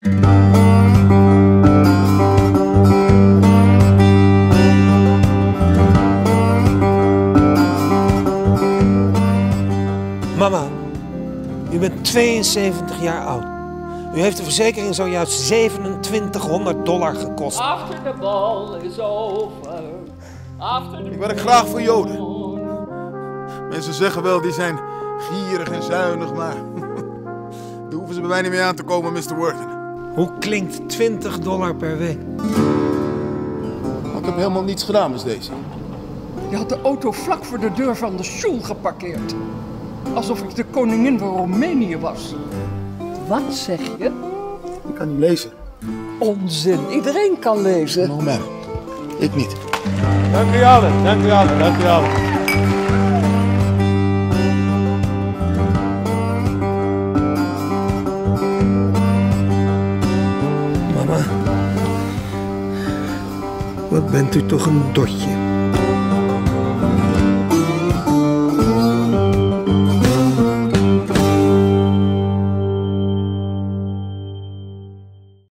Mama, u bent 72 jaar oud. U heeft de verzekering zojuist 2700 dollar gekost. After the ball is over. After the Ik werk graag voor Joden. Mensen zeggen wel, die zijn gierig en zuinig, maar... Daar hoeven ze bij mij niet mee aan te komen, Mr. Worthing. Hoe klinkt 20 dollar per week? Ik heb helemaal niets gedaan, Miss Daisy. Je had de auto vlak voor de deur van de school geparkeerd. Alsof ik de koningin van Roemenië was. Wat zeg je? Ik kan niet lezen. Onzin. Iedereen kan lezen. Ma'am. Ik niet. Dank u allen, dank u allen, dank u allen. Wat bent u toch een dotje.